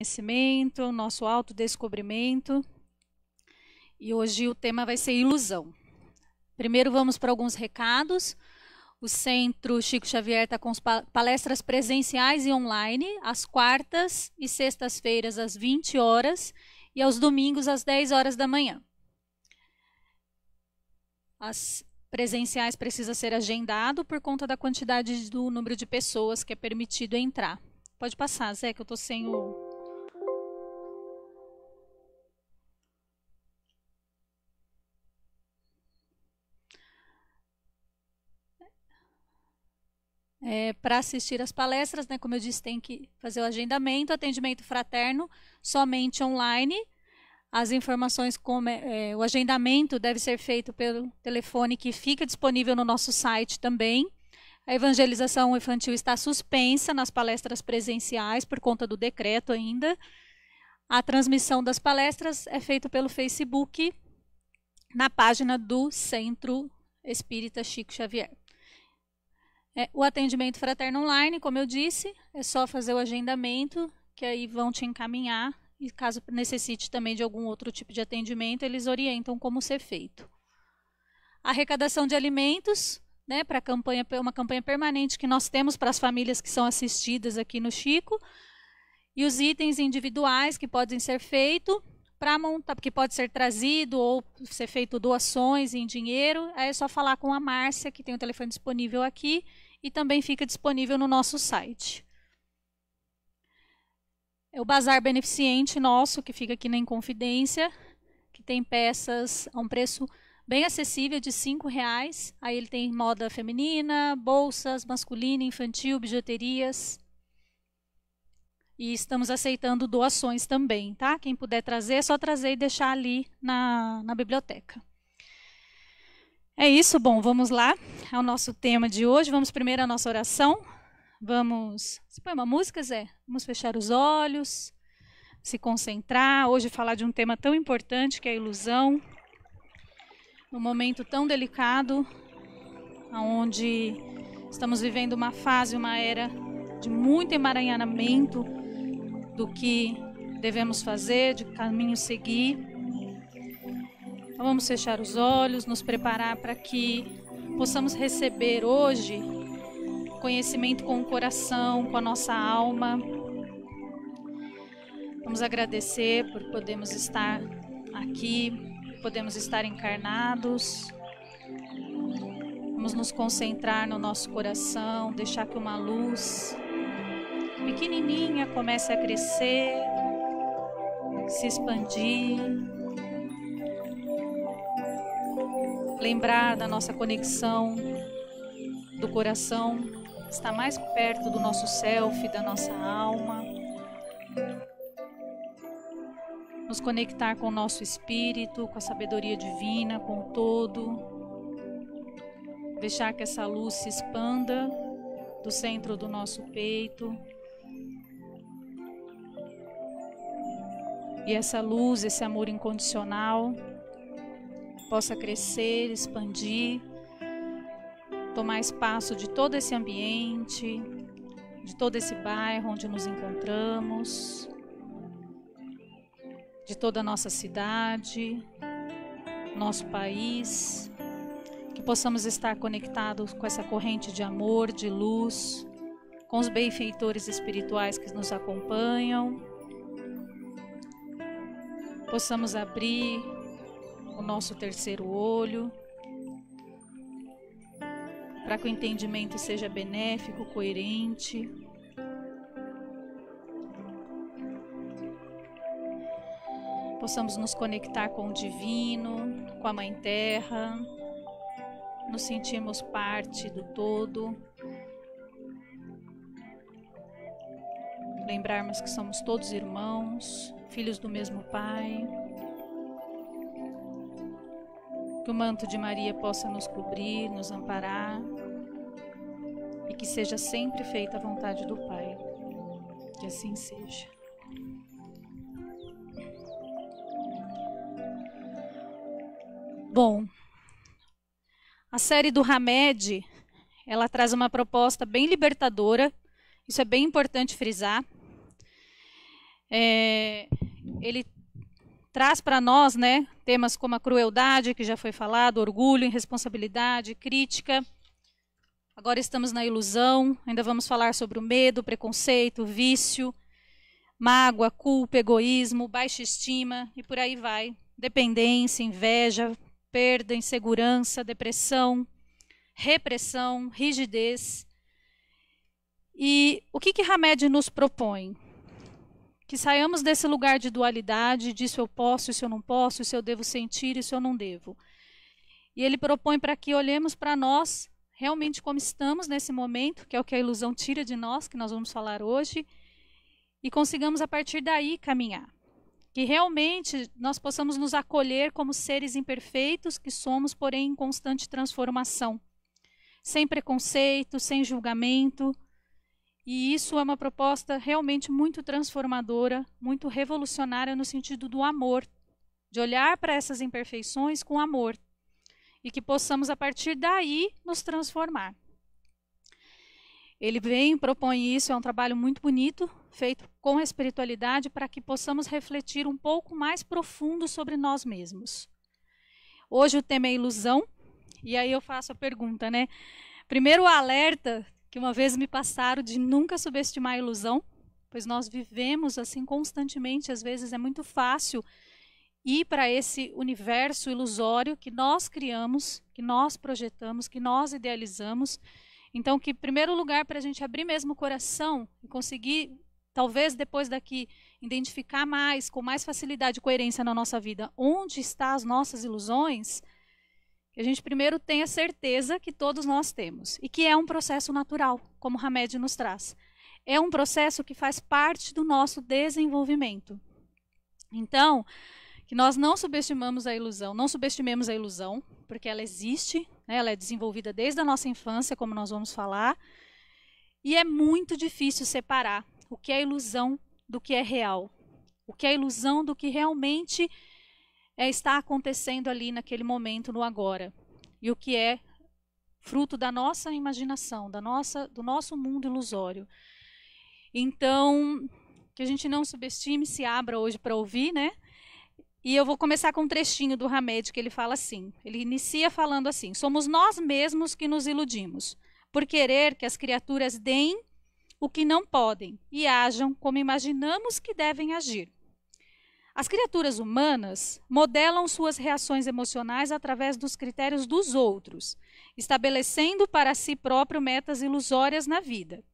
conhecimento, nosso autodescobrimento. E hoje o tema vai ser ilusão. Primeiro vamos para alguns recados. O Centro Chico Xavier está com palestras presenciais e online, às quartas e sextas-feiras, às 20 horas, e aos domingos, às 10 horas da manhã. As presenciais precisa ser agendado por conta da quantidade do número de pessoas que é permitido entrar. Pode passar, Zé, que eu estou sem o É, para assistir às palestras, né, como eu disse, tem que fazer o agendamento, atendimento fraterno somente online. As informações, como é, é, o agendamento deve ser feito pelo telefone que fica disponível no nosso site também. A evangelização infantil está suspensa nas palestras presenciais por conta do decreto ainda. A transmissão das palestras é feita pelo Facebook na página do Centro Espírita Chico Xavier. É, o atendimento fraterno online, como eu disse, é só fazer o agendamento, que aí vão te encaminhar. E caso necessite também de algum outro tipo de atendimento, eles orientam como ser feito. Arrecadação de alimentos, né, para campanha, uma campanha permanente que nós temos para as famílias que são assistidas aqui no Chico. E os itens individuais que podem ser feitos para montar, que pode ser trazido ou ser feito doações em dinheiro, aí é só falar com a Márcia, que tem o telefone disponível aqui, e também fica disponível no nosso site. É o bazar beneficente nosso, que fica aqui na Inconfidência, que tem peças a um preço bem acessível de R$ reais. Aí ele tem moda feminina, bolsas, masculina, infantil, bijuterias, e estamos aceitando doações também, tá? Quem puder trazer, é só trazer e deixar ali na, na biblioteca. É isso, bom, vamos lá ao nosso tema de hoje. Vamos primeiro à nossa oração. Vamos. Você põe uma música, Zé? Vamos fechar os olhos, se concentrar. Hoje falar de um tema tão importante que é a ilusão. Num momento tão delicado, onde estamos vivendo uma fase, uma era de muito emaranhamento do que devemos fazer, de caminho seguir. Então vamos fechar os olhos, nos preparar para que possamos receber hoje conhecimento com o coração, com a nossa alma. Vamos agradecer por podermos estar aqui, podemos estar encarnados. Vamos nos concentrar no nosso coração, deixar que uma luz pequenininha comece a crescer, se expandir. Lembrar da nossa conexão do coração, está mais perto do nosso self, da nossa alma. Nos conectar com o nosso espírito, com a sabedoria divina, com o todo. Deixar que essa luz se expanda do centro do nosso peito e essa luz, esse amor incondicional possa crescer, expandir, tomar espaço de todo esse ambiente, de todo esse bairro onde nos encontramos, de toda a nossa cidade, nosso país, que possamos estar conectados com essa corrente de amor, de luz, com os benfeitores espirituais que nos acompanham possamos abrir o nosso terceiro olho, para que o entendimento seja benéfico, coerente. Possamos nos conectar com o divino, com a Mãe Terra, nos sentirmos parte do todo. Lembrarmos que somos todos irmãos, filhos do mesmo Pai. Que o manto de Maria possa nos cobrir, nos amparar e que seja sempre feita a vontade do Pai. Que assim seja. Bom, a série do Hamed, ela traz uma proposta bem libertadora. Isso é bem importante frisar. É, ele traz para nós né, temas como a crueldade, que já foi falado, orgulho, irresponsabilidade, crítica. Agora estamos na ilusão, ainda vamos falar sobre o medo, preconceito, vício, mágoa, culpa, egoísmo, baixa estima e por aí vai. Dependência, inveja, perda, insegurança, depressão, repressão, rigidez. E o que, que Hamed nos propõe? Que saiamos desse lugar de dualidade, disso eu posso, isso eu não posso, isso eu devo sentir, isso eu não devo. E ele propõe para que olhemos para nós realmente como estamos nesse momento, que é o que a ilusão tira de nós, que nós vamos falar hoje, e consigamos a partir daí caminhar. Que realmente nós possamos nos acolher como seres imperfeitos que somos, porém em constante transformação sem preconceito, sem julgamento. E isso é uma proposta realmente muito transformadora, muito revolucionária no sentido do amor, de olhar para essas imperfeições com amor e que possamos a partir daí nos transformar. Ele vem, propõe isso, é um trabalho muito bonito, feito com a espiritualidade, para que possamos refletir um pouco mais profundo sobre nós mesmos. Hoje o tema é ilusão, e aí eu faço a pergunta, né? Primeiro o alerta que uma vez me passaram de nunca subestimar a ilusão, pois nós vivemos assim constantemente, às vezes é muito fácil ir para esse universo ilusório que nós criamos, que nós projetamos, que nós idealizamos. Então, que primeiro lugar para a gente abrir mesmo o coração e conseguir, talvez depois daqui, identificar mais, com mais facilidade e coerência na nossa vida, onde estão as nossas ilusões, a gente primeiro tenha certeza que todos nós temos e que é um processo natural, como Hamed nos traz. É um processo que faz parte do nosso desenvolvimento. Então, que nós não subestimamos a ilusão, não subestimemos a ilusão, porque ela existe, né, ela é desenvolvida desde a nossa infância, como nós vamos falar, e é muito difícil separar o que é ilusão do que é real, o que é ilusão do que realmente é está acontecendo ali naquele momento, no agora. E o que é fruto da nossa imaginação, da nossa, do nosso mundo ilusório. Então, que a gente não subestime, se abra hoje para ouvir, né? E eu vou começar com um trechinho do Hamed que ele fala assim. Ele inicia falando assim: Somos nós mesmos que nos iludimos, por querer que as criaturas deem o que não podem e ajam como imaginamos que devem agir. As criaturas humanas modelam suas reações emocionais através dos critérios dos outros, estabelecendo para si próprio metas ilusórias na vida.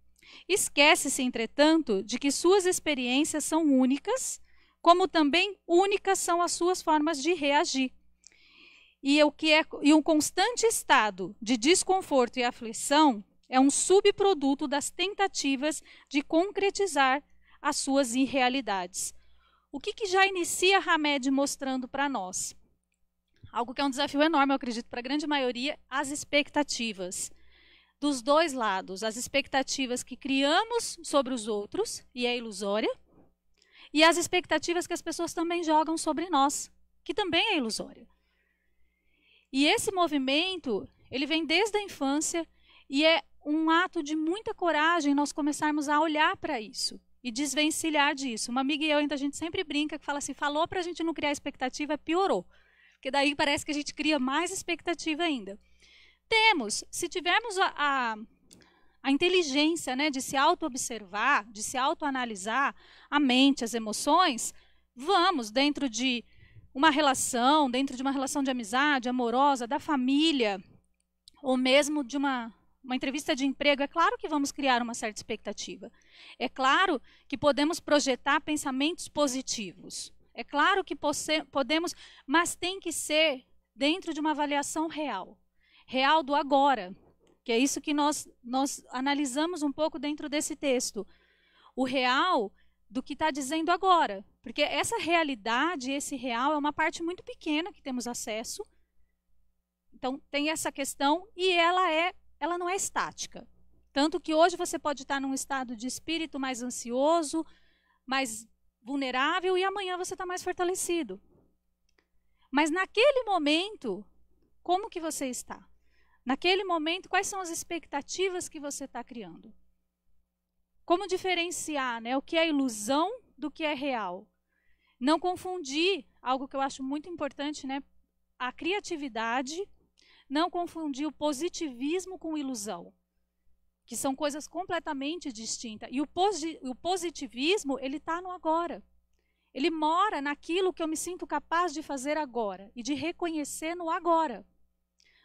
Esquece-se, entretanto, de que suas experiências são únicas, como também únicas são as suas formas de reagir. E o que é e um constante estado de desconforto e aflição é um subproduto das tentativas de concretizar as suas irrealidades. O que, que já inicia Hamed mostrando para nós? Algo que é um desafio enorme, eu acredito, para a grande maioria, as expectativas. Dos dois lados, as expectativas que criamos sobre os outros, e é ilusória, e as expectativas que as pessoas também jogam sobre nós, que também é ilusória. E esse movimento, ele vem desde a infância e é um ato de muita coragem nós começarmos a olhar para isso e desvencilhar disso. Uma amiga e eu, ainda a gente sempre brinca, que fala assim, falou para a gente não criar expectativa, piorou. Porque daí parece que a gente cria mais expectativa ainda. Temos, se tivermos a, a, a inteligência né, de se auto-observar, de se auto-analisar a mente, as emoções, vamos dentro de uma relação, dentro de uma relação de amizade, amorosa, da família, ou mesmo de uma uma entrevista de emprego, é claro que vamos criar uma certa expectativa. É claro que podemos projetar pensamentos positivos. É claro que podemos, mas tem que ser dentro de uma avaliação real. Real do agora, que é isso que nós, nós analisamos um pouco dentro desse texto. O real do que está dizendo agora. Porque essa realidade, esse real, é uma parte muito pequena que temos acesso. Então, tem essa questão e ela é ela não é estática. Tanto que hoje você pode estar num estado de espírito mais ansioso, mais vulnerável, e amanhã você está mais fortalecido. Mas naquele momento, como que você está? Naquele momento, quais são as expectativas que você está criando? Como diferenciar né, o que é ilusão do que é real. Não confundir algo que eu acho muito importante, né? A criatividade, não confundir o positivismo com ilusão, que são coisas completamente distintas. E o, posi o positivismo, ele está no agora. Ele mora naquilo que eu me sinto capaz de fazer agora e de reconhecer no agora.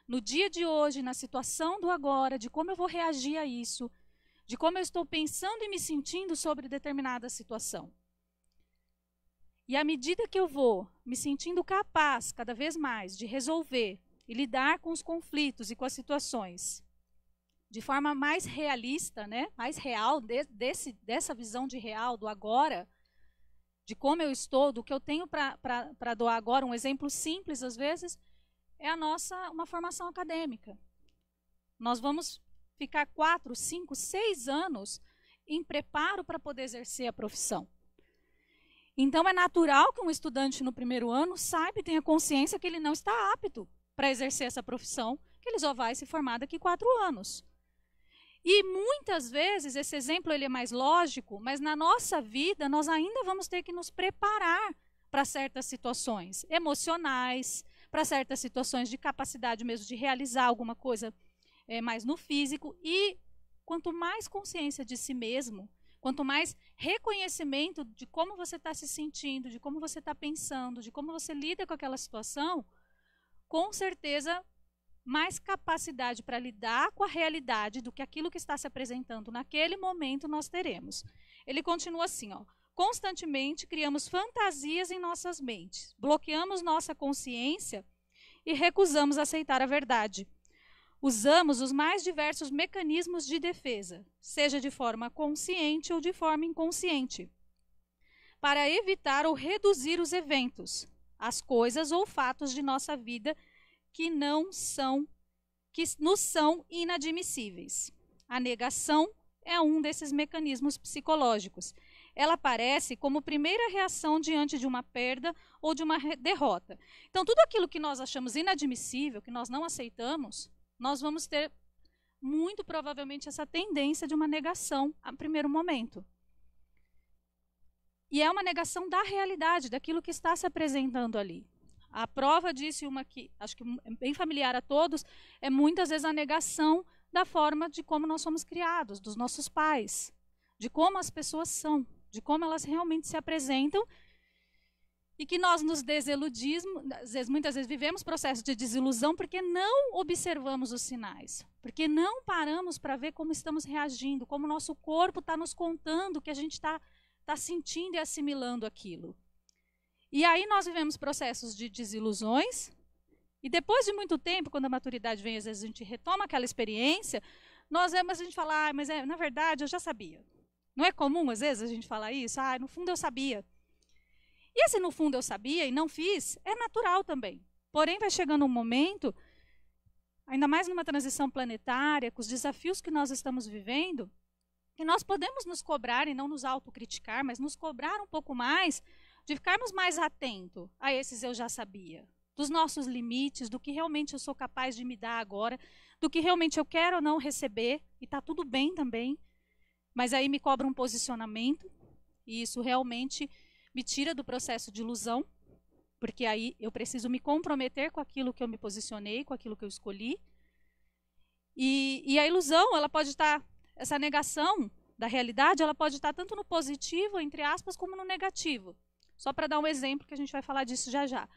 No dia de hoje, na situação do agora, de como eu vou reagir a isso, de como eu estou pensando e me sentindo sobre determinada situação. E à medida que eu vou me sentindo capaz, cada vez mais, de resolver e lidar com os conflitos e com as situações de forma mais realista, né? mais real, de, desse, dessa visão de real, do agora, de como eu estou, do que eu tenho para doar agora, um exemplo simples, às vezes, é a nossa uma formação acadêmica. Nós vamos ficar quatro, cinco, seis anos em preparo para poder exercer a profissão. Então é natural que um estudante no primeiro ano saiba e tenha consciência que ele não está apto para exercer essa profissão, que ele só vai se formar daqui quatro anos. E muitas vezes esse exemplo ele é mais lógico, mas na nossa vida nós ainda vamos ter que nos preparar para certas situações emocionais, para certas situações de capacidade mesmo de realizar alguma coisa é, mais no físico. E quanto mais consciência de si mesmo, Quanto mais reconhecimento de como você está se sentindo, de como você está pensando, de como você lida com aquela situação, com certeza mais capacidade para lidar com a realidade do que aquilo que está se apresentando naquele momento nós teremos. Ele continua assim, ó. Constantemente criamos fantasias em nossas mentes, bloqueamos nossa consciência e recusamos aceitar a verdade usamos os mais diversos mecanismos de defesa, seja de forma consciente ou de forma inconsciente, para evitar ou reduzir os eventos, as coisas ou fatos de nossa vida que não são que nos são inadmissíveis. A negação é um desses mecanismos psicológicos. Ela aparece como primeira reação diante de uma perda ou de uma derrota. Então, tudo aquilo que nós achamos inadmissível, que nós não aceitamos, nós vamos ter muito provavelmente essa tendência de uma negação a primeiro momento. E é uma negação da realidade, daquilo que está se apresentando ali. A prova disso, uma que acho que é bem familiar a todos, é muitas vezes a negação da forma de como nós somos criados, dos nossos pais, de como as pessoas são, de como elas realmente se apresentam e que nós nos desiludimos, muitas vezes vivemos processo de desilusão porque não observamos os sinais, porque não paramos para ver como estamos reagindo, como o nosso corpo está nos contando que a gente está tá sentindo e assimilando aquilo. E aí nós vivemos processos de desilusões, e depois de muito tempo, quando a maturidade vem, às vezes a gente retoma aquela experiência, nós vemos a gente falar, ah, mas é, na verdade eu já sabia. Não é comum, às vezes, a gente falar isso? Ah, no fundo eu sabia. E se no fundo eu sabia e não fiz, é natural também. Porém, vai chegando um momento, ainda mais numa transição planetária, com os desafios que nós estamos vivendo, que nós podemos nos cobrar e não nos autocriticar, mas nos cobrar um pouco mais de ficarmos mais atentos a esses eu já sabia, dos nossos limites, do que realmente eu sou capaz de me dar agora, do que realmente eu quero ou não receber, e está tudo bem também, mas aí me cobra um posicionamento, e isso realmente me tira do processo de ilusão, porque aí eu preciso me comprometer com aquilo que eu me posicionei, com aquilo que eu escolhi. E, e a ilusão, ela pode estar, essa negação da realidade, ela pode estar tanto no positivo, entre aspas, como no negativo. Só para dar um exemplo, que a gente vai falar disso já já.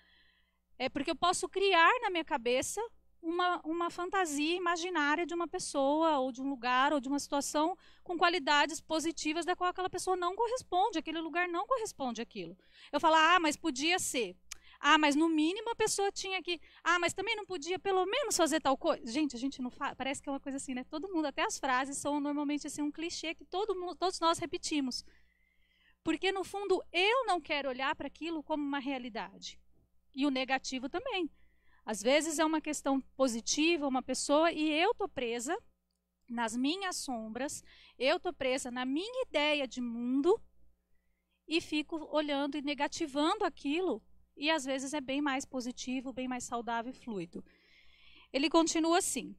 É porque eu posso criar na minha cabeça uma, uma fantasia imaginária de uma pessoa, ou de um lugar, ou de uma situação com qualidades positivas da qual aquela pessoa não corresponde, aquele lugar não corresponde àquilo. Eu falo, ah, mas podia ser. Ah, mas no mínimo a pessoa tinha que. Ah, mas também não podia pelo menos fazer tal coisa. Gente, a gente não faz. Parece que é uma coisa assim, né? Todo mundo, até as frases são normalmente assim um clichê que todo mundo, todos nós repetimos. Porque no fundo eu não quero olhar para aquilo como uma realidade. E o negativo também. Às vezes é uma questão positiva, uma pessoa, e eu estou presa nas minhas sombras, eu estou presa na minha ideia de mundo e fico olhando e negativando aquilo, e às vezes é bem mais positivo, bem mais saudável e fluido. Ele continua assim.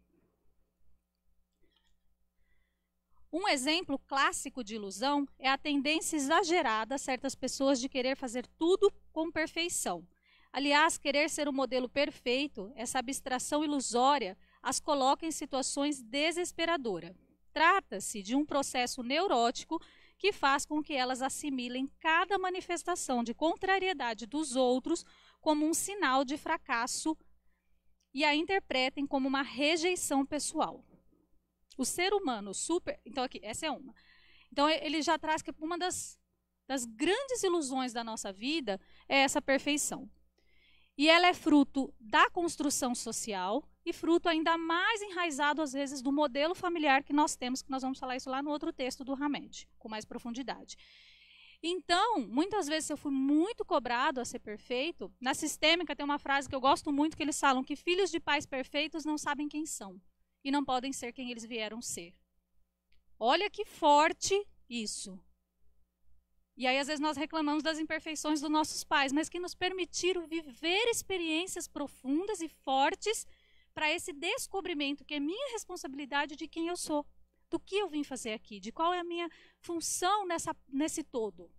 Um exemplo clássico de ilusão é a tendência exagerada a certas pessoas de querer fazer tudo com perfeição. Aliás, querer ser o modelo perfeito, essa abstração ilusória, as coloca em situações desesperadoras. Trata-se de um processo neurótico que faz com que elas assimilem cada manifestação de contrariedade dos outros como um sinal de fracasso e a interpretem como uma rejeição pessoal. O ser humano super. Então, aqui, essa é uma. Então, ele já traz que uma das, das grandes ilusões da nossa vida é essa perfeição. E ela é fruto da construção social e fruto ainda mais enraizado, às vezes, do modelo familiar que nós temos, que nós vamos falar isso lá no outro texto do Hamed, com mais profundidade. Então, muitas vezes eu fui muito cobrado a ser perfeito. Na sistêmica tem uma frase que eu gosto muito que eles falam que filhos de pais perfeitos não sabem quem são e não podem ser quem eles vieram ser. Olha que forte isso. E aí, às vezes, nós reclamamos das imperfeições dos nossos pais, mas que nos permitiram viver experiências profundas e fortes para esse descobrimento, que é minha responsabilidade de quem eu sou, do que eu vim fazer aqui, de qual é a minha função nessa, nesse todo.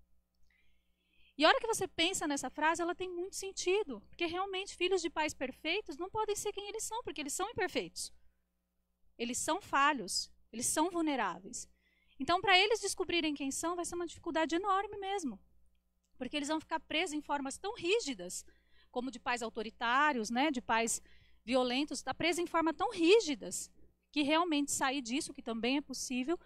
E a hora que você pensa nessa frase, ela tem muito sentido, porque realmente filhos de pais perfeitos não podem ser quem eles são, porque eles são imperfeitos. Eles são falhos, eles são vulneráveis. Então, para eles descobrirem quem são, vai ser uma dificuldade enorme mesmo. Porque eles vão ficar presos em formas tão rígidas, como de pais autoritários, né, de pais violentos, está preso em formas tão rígidas, que realmente sair disso, que também é possível,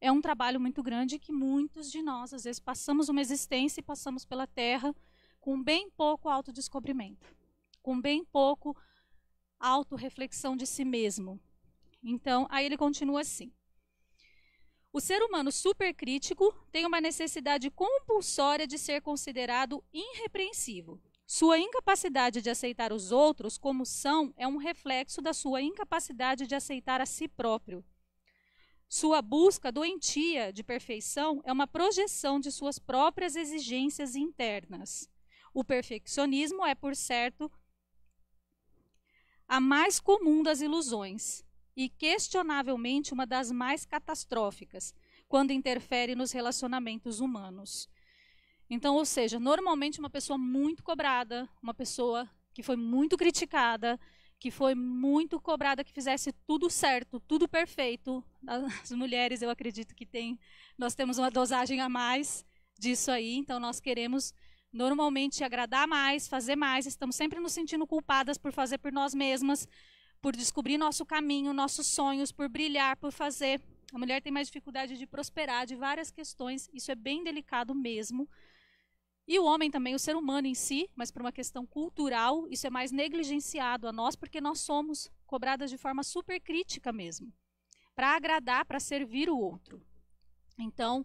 é um trabalho muito grande que muitos de nós, às vezes, passamos uma existência e passamos pela Terra com bem pouco autodescobrimento, com bem pouco autorreflexão de si mesmo, então, aí ele continua assim. O ser humano supercrítico tem uma necessidade compulsória de ser considerado irrepreensível. Sua incapacidade de aceitar os outros como são é um reflexo da sua incapacidade de aceitar a si próprio. Sua busca doentia de perfeição é uma projeção de suas próprias exigências internas. O perfeccionismo é, por certo, a mais comum das ilusões e questionavelmente uma das mais catastróficas quando interfere nos relacionamentos humanos. Então, ou seja, normalmente uma pessoa muito cobrada, uma pessoa que foi muito criticada, que foi muito cobrada que fizesse tudo certo, tudo perfeito. As mulheres, eu acredito que tem, nós temos uma dosagem a mais disso aí, então nós queremos normalmente agradar mais, fazer mais, estamos sempre nos sentindo culpadas por fazer por nós mesmas, por descobrir nosso caminho, nossos sonhos, por brilhar, por fazer. A mulher tem mais dificuldade de prosperar, de várias questões, isso é bem delicado mesmo. E o homem também, o ser humano em si, mas por uma questão cultural, isso é mais negligenciado a nós, porque nós somos cobradas de forma super crítica mesmo, para agradar, para servir o outro. Então,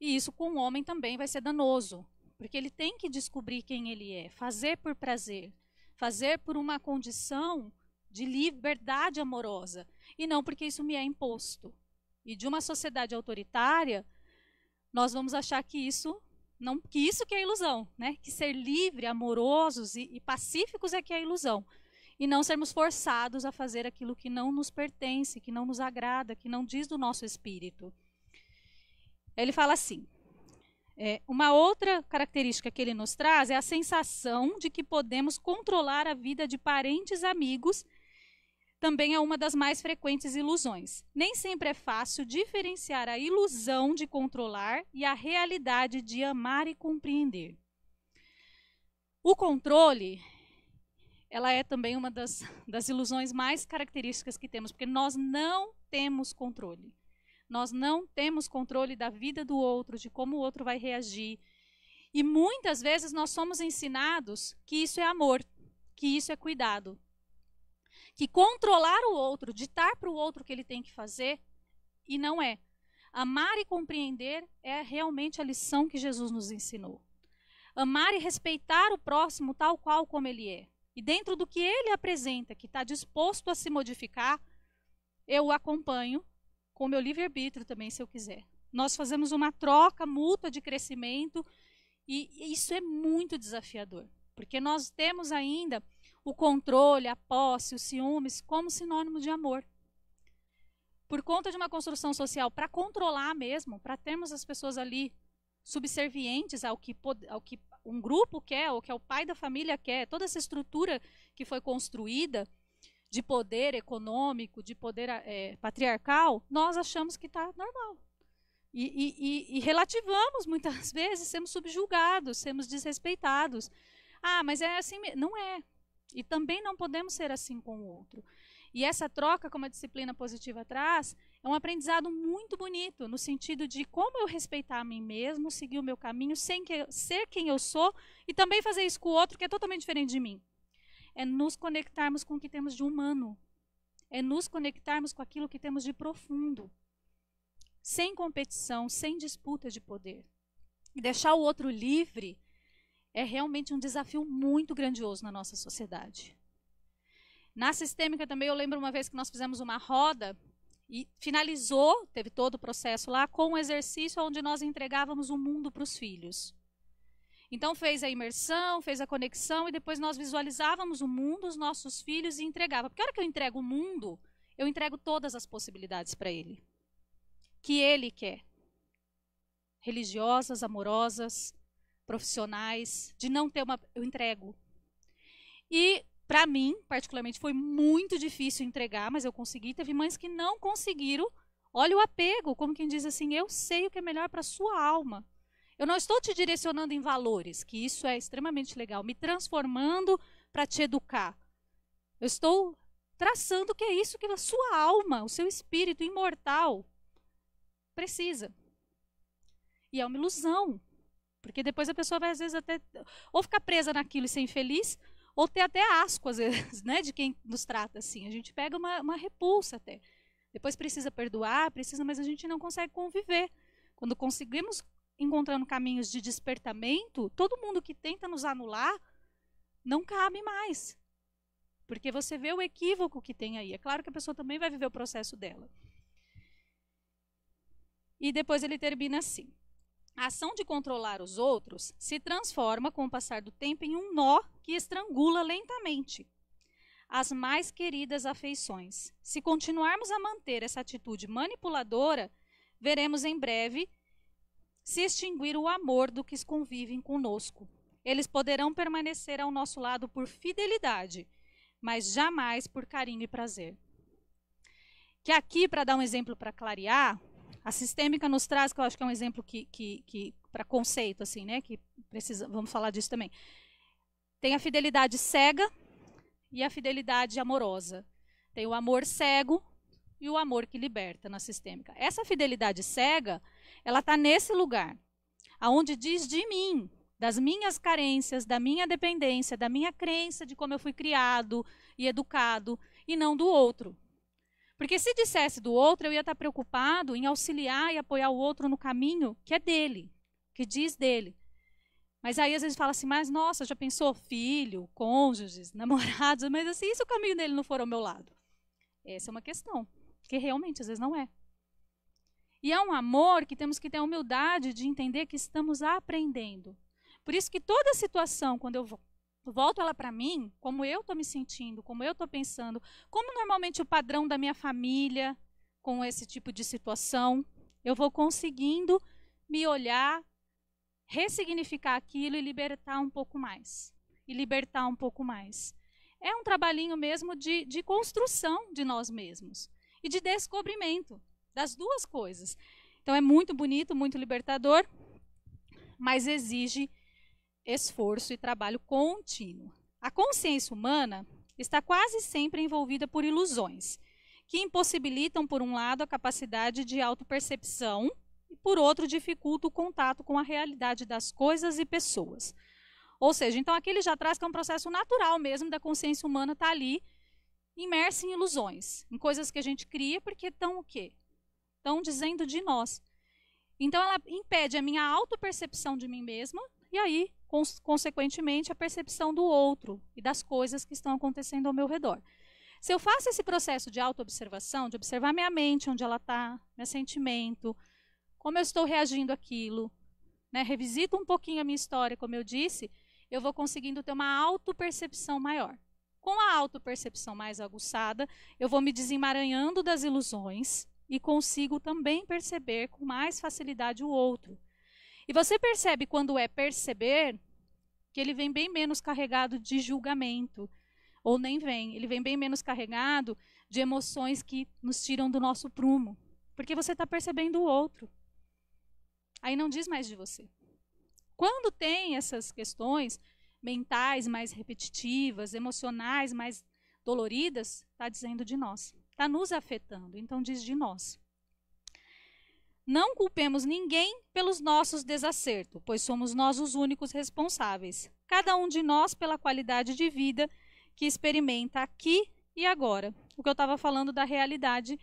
e isso com o homem também vai ser danoso, porque ele tem que descobrir quem ele é, fazer por prazer, fazer por uma condição de liberdade amorosa, e não porque isso me é imposto. E de uma sociedade autoritária, nós vamos achar que isso não que isso que é ilusão, né? Que ser livre, amorosos e, e pacíficos é que é ilusão. E não sermos forçados a fazer aquilo que não nos pertence, que não nos agrada, que não diz do nosso espírito. Ele fala assim: é, uma outra característica que ele nos traz é a sensação de que podemos controlar a vida de parentes amigos também é uma das mais frequentes ilusões. Nem sempre é fácil diferenciar a ilusão de controlar e a realidade de amar e compreender. O controle, ela é também uma das, das ilusões mais características que temos, porque nós não temos controle. Nós não temos controle da vida do outro, de como o outro vai reagir. E muitas vezes nós somos ensinados que isso é amor, que isso é cuidado que controlar o outro, ditar para o outro o que ele tem que fazer, e não é. Amar e compreender é realmente a lição que Jesus nos ensinou. Amar e respeitar o próximo tal qual como ele é. E dentro do que ele apresenta, que está disposto a se modificar, eu o acompanho com meu livre-arbítrio também, se eu quiser. Nós fazemos uma troca mútua de crescimento e isso é muito desafiador, porque nós temos ainda o controle, a posse, os ciúmes como sinônimo de amor. por conta de uma construção social para controlar mesmo, para termos as pessoas ali subservientes ao que, ao que um grupo quer, ao que o pai da família quer, toda essa estrutura que foi construída de poder econômico, de poder é, patriarcal, nós achamos que está normal. E, e, e, relativamos muitas vezes, sermos subjugados, sermos desrespeitados. Ah, mas é assim mesmo. Não é. E também não podemos ser assim com o outro. E essa troca, como a disciplina positiva traz, é um aprendizado muito bonito, no sentido de como eu respeitar a mim mesmo, seguir o meu caminho, sem que, ser quem eu sou e também fazer isso com o outro que é totalmente diferente de mim. É nos conectarmos com o que temos de humano. É nos conectarmos com aquilo que temos de profundo. Sem competição, sem disputa de poder. E deixar o outro livre é realmente um desafio muito grandioso na nossa sociedade. Na sistêmica também eu lembro uma vez que nós fizemos uma roda e finalizou, teve todo o processo lá, com um exercício onde nós entregávamos o mundo para os filhos. Então fez a imersão, fez a conexão e depois nós visualizávamos o mundo, os nossos filhos e entregava. Porque a hora que eu entrego o mundo, eu entrego todas as possibilidades para ele. Que ele quer. Religiosas, amorosas, profissionais, de não ter uma. Eu entrego. E para mim, particularmente, foi muito difícil entregar, mas eu consegui. Teve mães que não conseguiram. Olha o apego, como quem diz assim: eu sei o que é melhor para sua alma. Eu não estou te direcionando em valores, que isso é extremamente legal, me transformando para te educar. Eu estou traçando que é isso que a sua alma, o seu espírito imortal precisa. E é uma ilusão, porque depois a pessoa vai às vezes até ou ficar presa naquilo e ser infeliz, ou ter até asco, às vezes, né, de quem nos trata assim. A gente pega uma, uma repulsa até. Depois precisa perdoar, precisa, mas a gente não consegue conviver. Quando conseguimos encontrando caminhos de despertamento, todo mundo que tenta nos anular não cabe mais. Porque você vê o equívoco que tem aí. É claro que a pessoa também vai viver o processo dela. E depois ele termina assim: a ação de controlar os outros se transforma, com o passar do tempo, em um nó que estrangula lentamente as mais queridas afeições. Se continuarmos a manter essa atitude manipuladora, veremos em breve se extinguir o amor do que convivem conosco. Eles poderão permanecer ao nosso lado por fidelidade, mas jamais por carinho e prazer. Que aqui, para dar um exemplo para clarear, a sistêmica nos traz, que eu acho que é um exemplo que, que, que para conceito, assim, né? Que precisa, vamos falar disso também. Tem a fidelidade cega e a fidelidade amorosa. Tem o amor cego e o amor que liberta na sistêmica. Essa fidelidade cega, ela está nesse lugar, aonde diz de mim, das minhas carências, da minha dependência, da minha crença de como eu fui criado e educado, e não do outro. Porque se dissesse do outro, eu ia estar preocupado em auxiliar e apoiar o outro no caminho que é dele, que diz dele. Mas aí às vezes fala assim, mas nossa, já pensou filho, cônjuges, namorados, mas assim, e se o caminho dele não for ao meu lado? Essa é uma questão, que realmente às vezes não é. E é um amor que temos que ter a humildade de entender que estamos aprendendo. Por isso que toda situação, quando eu volto ela para mim, como eu estou me sentindo, como eu estou pensando, como normalmente o padrão da minha família com esse tipo de situação, eu vou conseguindo me olhar, ressignificar aquilo e libertar um pouco mais. E libertar um pouco mais. É um trabalhinho mesmo de, de construção de nós mesmos e de descobrimento das duas coisas. Então é muito bonito, muito libertador, mas exige esforço e trabalho contínuo. A consciência humana está quase sempre envolvida por ilusões, que impossibilitam, por um lado, a capacidade de autopercepção e, por outro, dificultam o contato com a realidade das coisas e pessoas. Ou seja, então aqui ele já traz que é um processo natural mesmo da consciência humana estar tá ali imersa em ilusões, em coisas que a gente cria porque estão o quê? Estão dizendo de nós. Então ela impede a minha autopercepção de mim mesma e aí consequentemente, a percepção do outro e das coisas que estão acontecendo ao meu redor. Se eu faço esse processo de autoobservação, de observar minha mente, onde ela está, meu sentimento, como eu estou reagindo àquilo, né, revisito um pouquinho a minha história, como eu disse, eu vou conseguindo ter uma autopercepção maior. Com a autopercepção mais aguçada, eu vou me desemaranhando das ilusões e consigo também perceber com mais facilidade o outro. E você percebe quando é perceber que ele vem bem menos carregado de julgamento, ou nem vem, ele vem bem menos carregado de emoções que nos tiram do nosso prumo, porque você está percebendo o outro. Aí não diz mais de você. Quando tem essas questões mentais mais repetitivas, emocionais mais doloridas, está dizendo de nós, está nos afetando, então diz de nós. Não culpemos ninguém pelos nossos desacertos, pois somos nós os únicos responsáveis, cada um de nós pela qualidade de vida que experimenta aqui e agora. O que eu estava falando da realidade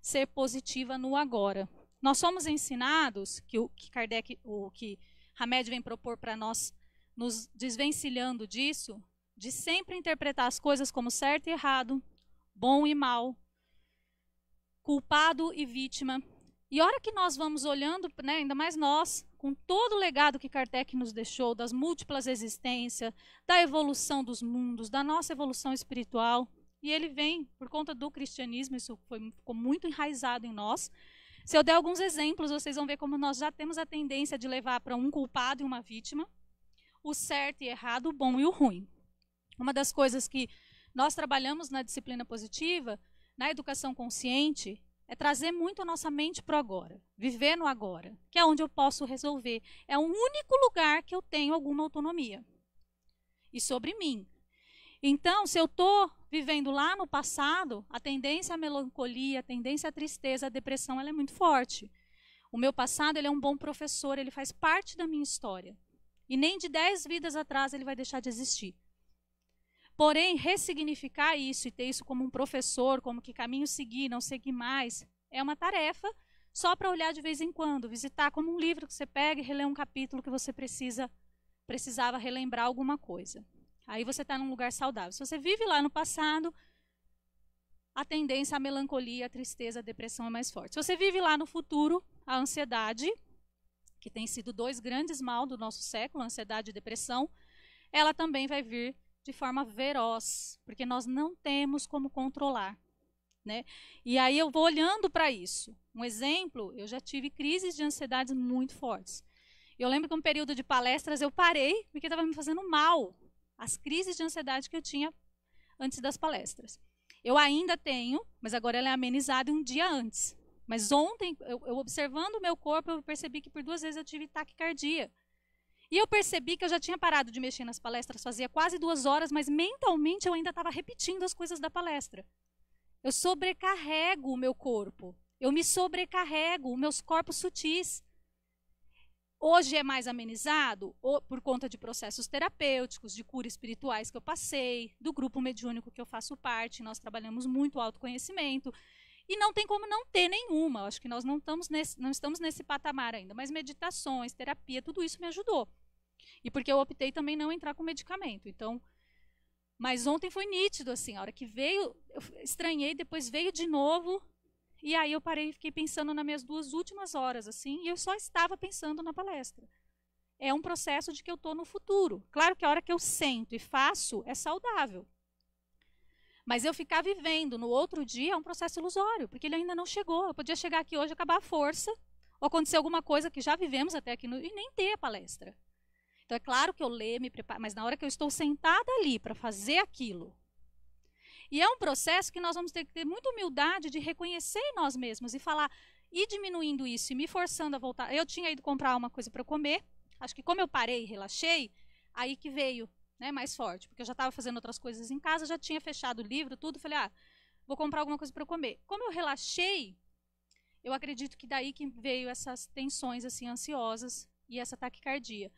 ser positiva no agora. Nós somos ensinados que o que Kardec, o que Hamed vem propor para nós, nos desvencilhando disso, de sempre interpretar as coisas como certo e errado, bom e mal, culpado e vítima. E a hora que nós vamos olhando, né, ainda mais nós, com todo o legado que Kardec nos deixou, das múltiplas existências, da evolução dos mundos, da nossa evolução espiritual, e ele vem, por conta do cristianismo, isso foi, ficou muito enraizado em nós, se eu der alguns exemplos, vocês vão ver como nós já temos a tendência de levar para um culpado e uma vítima o certo e errado, o bom e o ruim. Uma das coisas que nós trabalhamos na disciplina positiva, na educação consciente, é trazer muito a nossa mente para o agora, viver no agora, que é onde eu posso resolver. É o único lugar que eu tenho alguma autonomia. E sobre mim. Então, se eu estou vivendo lá no passado, a tendência à melancolia, a tendência à tristeza, à depressão, ela é muito forte. O meu passado ele é um bom professor, ele faz parte da minha história. E nem de dez vidas atrás ele vai deixar de existir. Porém, ressignificar isso e ter isso como um professor, como que caminho seguir, não seguir mais, é uma tarefa só para olhar de vez em quando, visitar como um livro que você pega e reler um capítulo que você precisa precisava relembrar alguma coisa. Aí você está num lugar saudável. Se você vive lá no passado, a tendência à melancolia, à tristeza, à depressão é mais forte. Se você vive lá no futuro, a ansiedade, que tem sido dois grandes mal do nosso século, ansiedade e depressão, ela também vai vir de forma veroz, porque nós não temos como controlar. Né? E aí eu vou olhando para isso. Um exemplo, eu já tive crises de ansiedade muito fortes. Eu lembro que um período de palestras eu parei porque estava me fazendo mal as crises de ansiedade que eu tinha antes das palestras. Eu ainda tenho, mas agora ela é amenizada um dia antes. Mas ontem, eu, eu observando o meu corpo, eu percebi que por duas vezes eu tive taquicardia. E eu percebi que eu já tinha parado de mexer nas palestras, fazia quase duas horas, mas mentalmente eu ainda estava repetindo as coisas da palestra. Eu sobrecarrego o meu corpo. Eu me sobrecarrego, meus corpos sutis. Hoje é mais amenizado por conta de processos terapêuticos, de cura espirituais que eu passei, do grupo mediúnico que eu faço parte. Nós trabalhamos muito autoconhecimento. E não tem como não ter nenhuma. Acho que nós não estamos, nesse, não estamos nesse patamar ainda. Mas meditações, terapia, tudo isso me ajudou. E porque eu optei também não entrar com medicamento. Então, mas ontem foi nítido, assim, a hora que veio, eu estranhei, depois veio de novo, e aí eu parei e fiquei pensando nas minhas duas últimas horas, assim, e eu só estava pensando na palestra. É um processo de que eu estou no futuro. Claro que a hora que eu sento e faço é saudável. Mas eu ficar vivendo no outro dia é um processo ilusório, porque ele ainda não chegou. Eu podia chegar aqui hoje, acabar a força, ou acontecer alguma coisa que já vivemos até aqui, no, e nem ter a palestra. Então é claro que eu leio, me preparo, mas na hora que eu estou sentada ali para fazer aquilo, e é um processo que nós vamos ter que ter muita humildade de reconhecer em nós mesmos e falar, e diminuindo isso e me forçando a voltar. Eu tinha ido comprar uma coisa para comer, acho que como eu parei e relaxei, aí que veio né, mais forte, porque eu já estava fazendo outras coisas em casa, já tinha fechado o livro, tudo, falei, ah, vou comprar alguma coisa para comer. Como eu relaxei, eu acredito que daí que veio essas tensões assim ansiosas e essa taquicardia.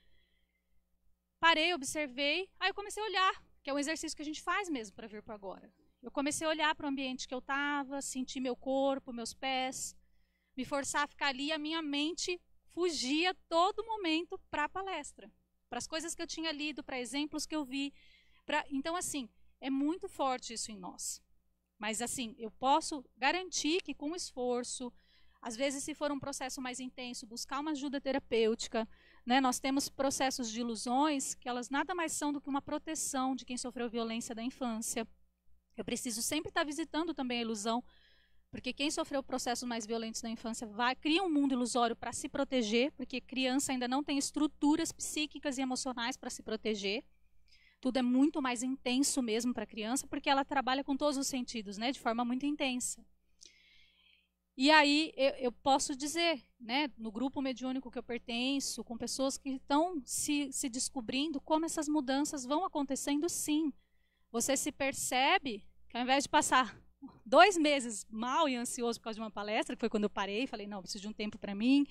Parei, observei, aí eu comecei a olhar, que é um exercício que a gente faz mesmo para vir para agora. Eu comecei a olhar para o ambiente que eu estava, sentir meu corpo, meus pés, me forçar a ficar ali a minha mente fugia todo momento para a palestra, para as coisas que eu tinha lido, para exemplos que eu vi. Pra... Então, assim, é muito forte isso em nós. Mas, assim, eu posso garantir que com esforço, às vezes, se for um processo mais intenso, buscar uma ajuda terapêutica, né? Nós temos processos de ilusões que elas nada mais são do que uma proteção de quem sofreu violência da infância. Eu preciso sempre estar visitando também a ilusão Porque quem sofreu processos mais violentos na infância vai, cria um mundo ilusório para se proteger, porque criança ainda não tem estruturas psíquicas e emocionais para se proteger. Tudo é muito mais intenso mesmo para a criança, porque ela trabalha com todos os sentidos, né, de forma muito intensa. E aí eu, eu, posso dizer, né, no grupo mediúnico que eu pertenço, com pessoas que estão se, se descobrindo, como essas mudanças vão acontecendo sim. Você se percebe que ao invés de passar dois meses mal e ansioso por causa de uma palestra, que foi quando eu parei, falei, não, preciso de um tempo para mim,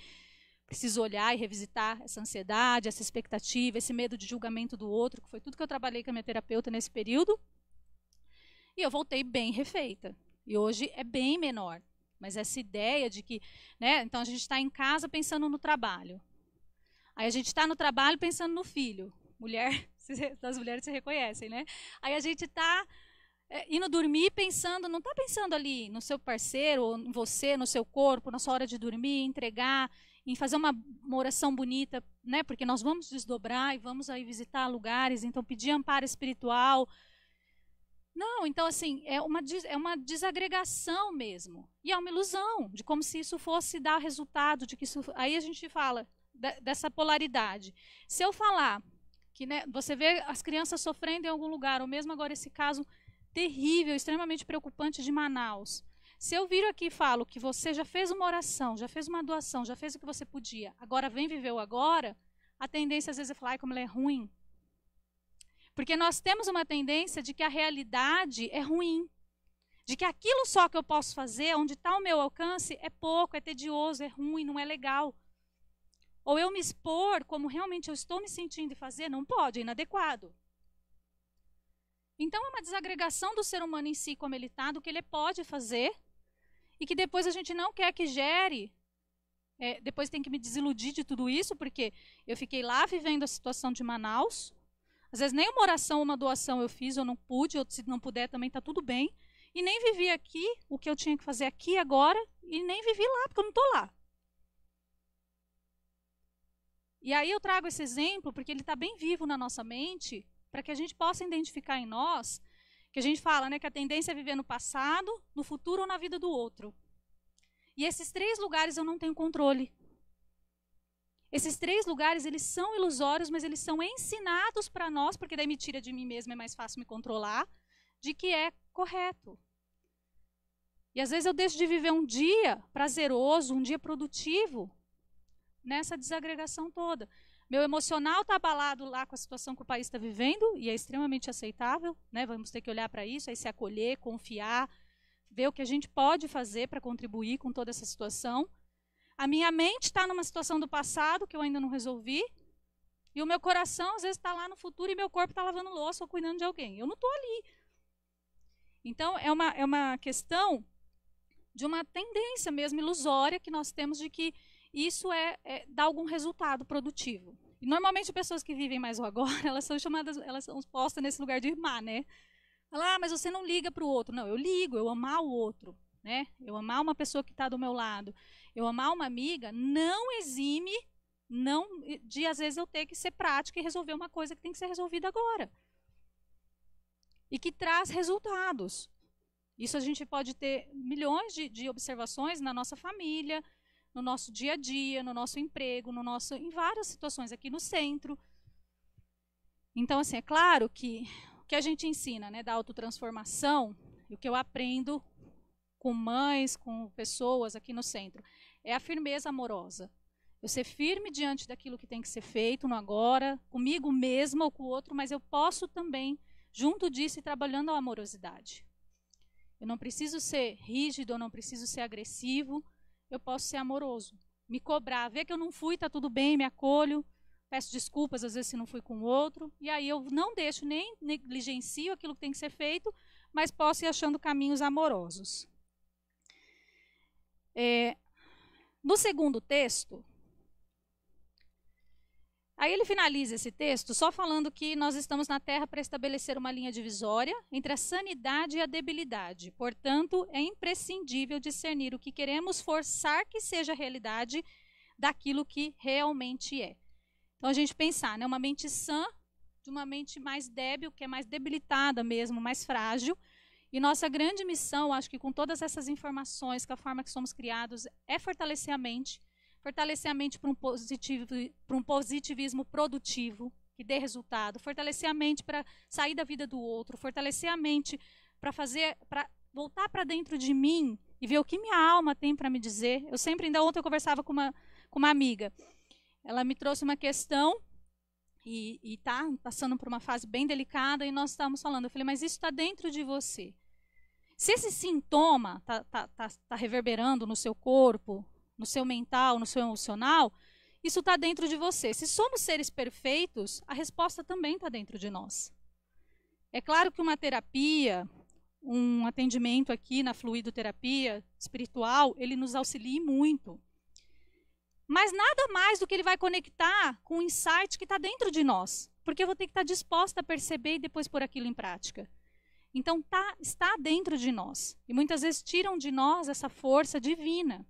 preciso olhar e revisitar essa ansiedade, essa expectativa, esse medo de julgamento do outro, que foi tudo que eu trabalhei com a minha terapeuta nesse período. E eu voltei bem refeita. E hoje é bem menor. Mas essa ideia de que, né, então a gente está em casa pensando no trabalho. Aí a gente está no trabalho pensando no filho. Mulher, das mulheres se reconhecem, né? Aí a gente está é, indo dormir pensando, não está pensando ali no seu parceiro, ou em você, no seu corpo, na sua hora de dormir, entregar, em fazer uma, uma oração bonita, né? Porque nós vamos desdobrar e vamos aí visitar lugares, então pedir amparo espiritual, não, então assim, é uma, é uma desagregação mesmo. E é uma ilusão de como se isso fosse dar resultado, de que isso. Aí a gente fala de, dessa polaridade. Se eu falar que né, você vê as crianças sofrendo em algum lugar, ou mesmo agora esse caso terrível, extremamente preocupante de Manaus. Se eu vir aqui e falo que você já fez uma oração, já fez uma doação, já fez o que você podia, agora vem viver o agora, a tendência às vezes é falar, como ela é ruim, porque nós temos uma tendência de que a realidade é ruim. De que aquilo só que eu posso fazer, onde está o meu alcance, é pouco, é tedioso, é ruim, não é legal. Ou eu me expor como realmente eu estou me sentindo e fazer, não pode, é inadequado. Então é uma desagregação do ser humano em si, como ele está, do que ele pode fazer, e que depois a gente não quer que gere. É, depois tem que me desiludir de tudo isso, porque eu fiquei lá vivendo a situação de Manaus, às vezes nem uma oração uma doação eu fiz, eu não pude, ou se não puder também está tudo bem. E nem vivi aqui o que eu tinha que fazer aqui agora, e nem vivi lá, porque eu não estou lá. E aí eu trago esse exemplo porque ele está bem vivo na nossa mente, para que a gente possa identificar em nós que a gente fala né, que a tendência é viver no passado, no futuro ou na vida do outro. E esses três lugares eu não tenho controle. Esses três lugares, eles são ilusórios, mas eles são ensinados para nós, porque daí me tira de mim mesmo, é mais fácil me controlar, de que é correto. E às vezes eu deixo de viver um dia prazeroso, um dia produtivo, nessa desagregação toda. Meu emocional está abalado lá com a situação que o país está vivendo, e é extremamente aceitável, né? vamos ter que olhar para isso, aí se acolher, confiar, ver o que a gente pode fazer para contribuir com toda essa situação. A minha mente está numa situação do passado que eu ainda não resolvi. E o meu coração, às vezes, está lá no futuro e meu corpo está lavando louça ou cuidando de alguém. Eu não estou ali. Então, é uma, é uma questão de uma tendência mesmo ilusória que nós temos de que isso é, é dá algum resultado produtivo. E normalmente pessoas que vivem mais o agora, elas são chamadas, elas são postas nesse lugar de irmã, né? Falar, ah, mas você não liga para o outro. Não, eu ligo, eu amar o outro, né? Eu amar uma pessoa que está do meu lado. Eu amar uma amiga não exime não de às vezes eu ter que ser prática e resolver uma coisa que tem que ser resolvida agora. E que traz resultados. Isso a gente pode ter milhões de, de observações na nossa família, no nosso dia a dia, no nosso emprego, no nosso, em várias situações aqui no centro. Então, assim, é claro que o que a gente ensina né, da autotransformação, e o que eu aprendo com mães, com pessoas aqui no centro, é a firmeza amorosa. Eu ser firme diante daquilo que tem que ser feito no agora, comigo mesma ou com o outro, mas eu posso também, junto disso, ir trabalhando a amorosidade. Eu não preciso ser rígido, eu não preciso ser agressivo, eu posso ser amoroso. Me cobrar, ver que eu não fui, está tudo bem, me acolho, peço desculpas às vezes se não fui com o outro, e aí eu não deixo nem negligencio aquilo que tem que ser feito, mas posso ir achando caminhos amorosos. É, no segundo texto, aí ele finaliza esse texto só falando que nós estamos na Terra para estabelecer uma linha divisória entre a sanidade e a debilidade. Portanto, é imprescindível discernir o que queremos forçar que seja realidade daquilo que realmente é. Então a gente pensar, né, uma mente sã de uma mente mais débil, que é mais debilitada mesmo, mais frágil, E nossa grande missão, acho que com todas essas informações, com a forma que somos criados, é fortalecer a mente, fortalecer a mente para um, positivo, para um positivismo produtivo, que dê resultado, fortalecer a mente para sair da vida do outro, fortalecer a mente para fazer, para voltar para dentro de mim e ver o que minha alma tem para me dizer. Eu sempre, ainda ontem eu conversava com uma, com uma amiga, ela me trouxe uma questão e está passando por uma fase bem delicada e nós estávamos falando. Eu falei, mas isso está dentro de você. Se esse sintoma está tá, tá, tá reverberando no seu corpo, no seu mental, no seu emocional, isso está dentro de você. Se somos seres perfeitos, a resposta também está dentro de nós. É claro que uma terapia, um atendimento aqui na fluidoterapia espiritual, ele nos auxilia muito. Mas nada mais do que ele vai conectar com o insight que está dentro de nós. Porque eu vou ter que estar tá disposta a perceber e depois pôr aquilo em prática. Então tá, está dentro de nós. E muitas vezes tiram de nós essa força divina.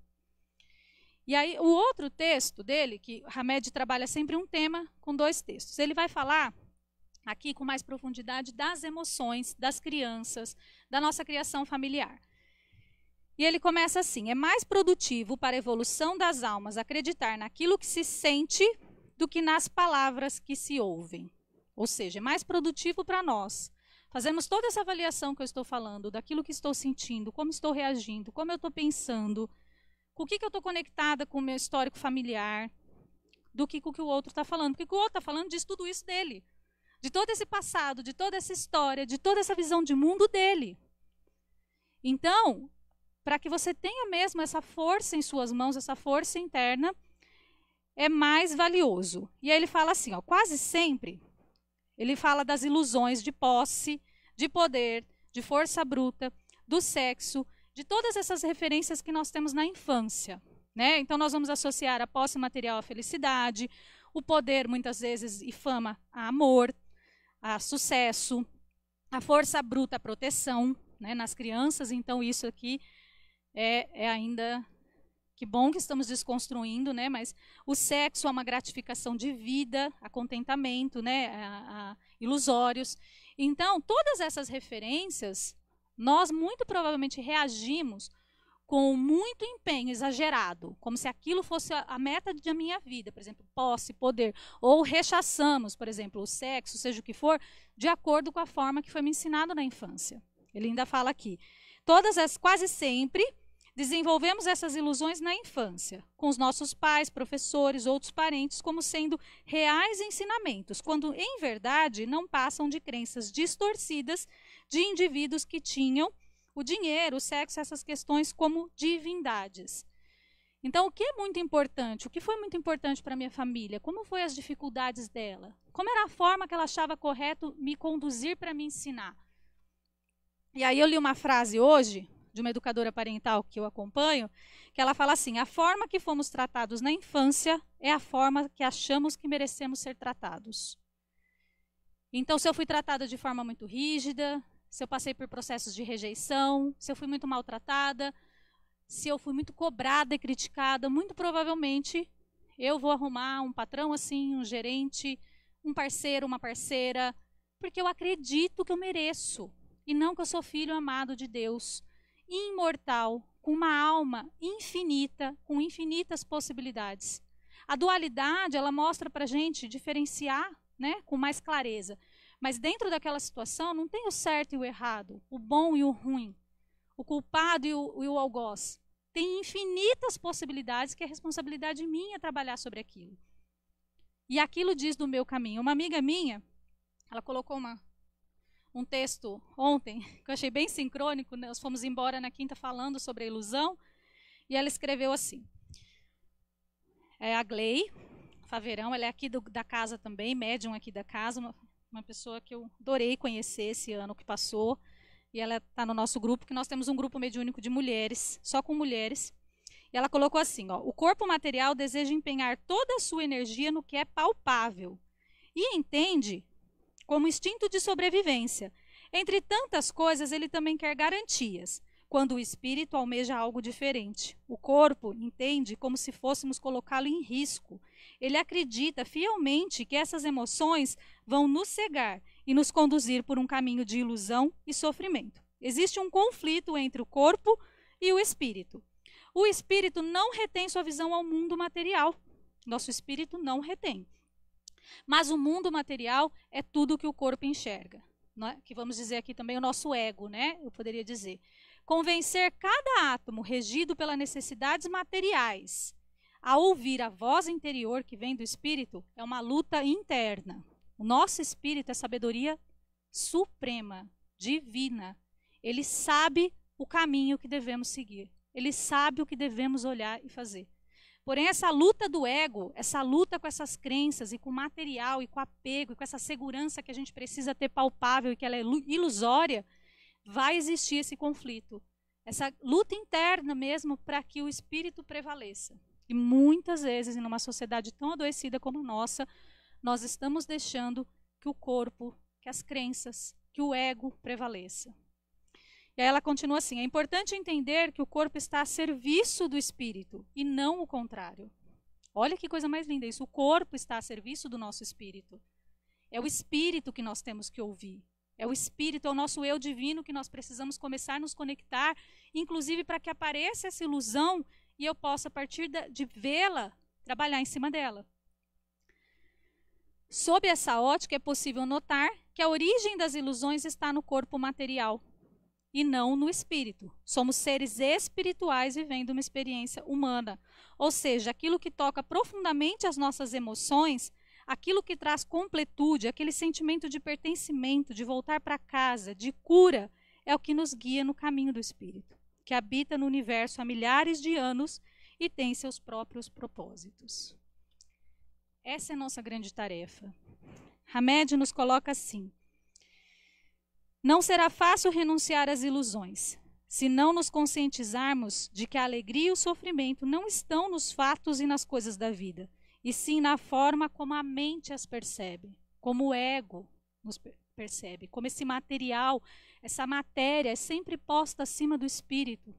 E aí, o outro texto dele, que Hamed trabalha sempre um tema com dois textos. Ele vai falar aqui com mais profundidade das emoções das crianças, da nossa criação familiar. E ele começa assim: é mais produtivo para a evolução das almas acreditar naquilo que se sente do que nas palavras que se ouvem. Ou seja, é mais produtivo para nós. Fazemos toda essa avaliação que eu estou falando, daquilo que estou sentindo, como estou reagindo, como eu estou pensando, com o que, que eu estou conectada com o meu histórico familiar, do que com o que o outro está falando. Porque o que o outro está falando diz tudo isso dele. De todo esse passado, de toda essa história, de toda essa visão de mundo dele. Então, para que você tenha mesmo essa força em suas mãos, essa força interna, é mais valioso. E aí ele fala assim, ó, quase sempre, ele fala das ilusões de posse, de poder, de força bruta, do sexo, de todas essas referências que nós temos na infância. Né? Então, nós vamos associar a posse material à felicidade, o poder, muitas vezes, e fama a amor, a sucesso, a força bruta à proteção né? nas crianças. Então, isso aqui é, é ainda que bom que estamos desconstruindo, né? Mas o sexo é uma gratificação de vida, a contentamento, né? A, a ilusórios. Então, todas essas referências, nós muito provavelmente reagimos com muito empenho exagerado, como se aquilo fosse a, meta da minha vida, por exemplo, posse, poder, ou rechaçamos, por exemplo, o sexo, seja o que for, de acordo com a forma que foi me ensinado na infância. Ele ainda fala aqui, todas as quase sempre Desenvolvemos essas ilusões na infância, com os nossos pais, professores, outros parentes, como sendo reais ensinamentos, quando em verdade não passam de crenças distorcidas de indivíduos que tinham o dinheiro, o sexo, essas questões como divindades. Então, o que é muito importante? O que foi muito importante para minha família? Como foram as dificuldades dela? Como era a forma que ela achava correto me conduzir para me ensinar? E aí eu li uma frase hoje, de uma educadora parental que eu acompanho, que ela fala assim: a forma que fomos tratados na infância é a forma que achamos que merecemos ser tratados. Então, se eu fui tratada de forma muito rígida, se eu passei por processos de rejeição, se eu fui muito maltratada, se eu fui muito cobrada e criticada, muito provavelmente eu vou arrumar um patrão assim, um gerente, um parceiro, uma parceira, porque eu acredito que eu mereço e não que eu sou filho amado de Deus imortal, com uma alma infinita, com infinitas possibilidades. A dualidade, ela mostra para gente diferenciar né, com mais clareza. Mas dentro daquela situação não tem o certo e o errado, o bom e o ruim, o culpado e o, e o algoz. Tem infinitas possibilidades que é responsabilidade minha trabalhar sobre aquilo. E aquilo diz do meu caminho. Uma amiga minha, ela colocou uma, um texto ontem, que eu achei bem sincrônico, né? nós fomos embora na quinta falando sobre a ilusão, e ela escreveu assim, é a Glei Faverão, ela é aqui do, da casa também, médium aqui da casa, uma, uma pessoa que eu adorei conhecer esse ano que passou, e ela está no nosso grupo, que nós temos um grupo mediúnico de mulheres, só com mulheres, e ela colocou assim, ó, o corpo material deseja empenhar toda a sua energia no que é palpável, e entende como instinto de sobrevivência. Entre tantas coisas, ele também quer garantias, quando o espírito almeja algo diferente. O corpo entende como se fôssemos colocá-lo em risco. Ele acredita fielmente que essas emoções vão nos cegar e nos conduzir por um caminho de ilusão e sofrimento. Existe um conflito entre o corpo e o espírito. O espírito não retém sua visão ao mundo material. Nosso espírito não retém. Mas o mundo material é tudo que o corpo enxerga. É? Que vamos dizer aqui também o nosso ego, né? Eu poderia dizer. Convencer cada átomo regido pelas necessidades materiais a ouvir a voz interior que vem do espírito é uma luta interna. O nosso espírito é sabedoria suprema, divina. Ele sabe o caminho que devemos seguir. Ele sabe o que devemos olhar e fazer. Porém, essa luta do ego, essa luta com essas crenças e com o material e com o apego e com essa segurança que a gente precisa ter palpável e que ela é ilusória, vai existir esse conflito. Essa luta interna mesmo para que o espírito prevaleça. E muitas vezes, em uma sociedade tão adoecida como a nossa, nós estamos deixando que o corpo, que as crenças, que o ego prevaleça. E aí ela continua assim: é importante entender que o corpo está a serviço do espírito e não o contrário. Olha que coisa mais linda isso. O corpo está a serviço do nosso espírito. É o espírito que nós temos que ouvir. É o espírito, é o nosso eu divino que nós precisamos começar a nos conectar, inclusive para que apareça essa ilusão e eu possa, a partir de vê-la, trabalhar em cima dela. Sob essa ótica, é possível notar que a origem das ilusões está no corpo material e não no espírito. Somos seres espirituais vivendo uma experiência humana. Ou seja, aquilo que toca profundamente as nossas emoções, aquilo que traz completude, aquele sentimento de pertencimento, de voltar para casa, de cura, é o que nos guia no caminho do espírito que habita no universo há milhares de anos e tem seus próprios propósitos. Essa é a nossa grande tarefa. Hamed nos coloca assim: Não será fácil renunciar às ilusões, se não nos conscientizarmos de que a alegria e o sofrimento não estão nos fatos e nas coisas da vida, e sim na forma como a mente as percebe, como o ego nos percebe, como esse material essa matéria é sempre posta acima do espírito.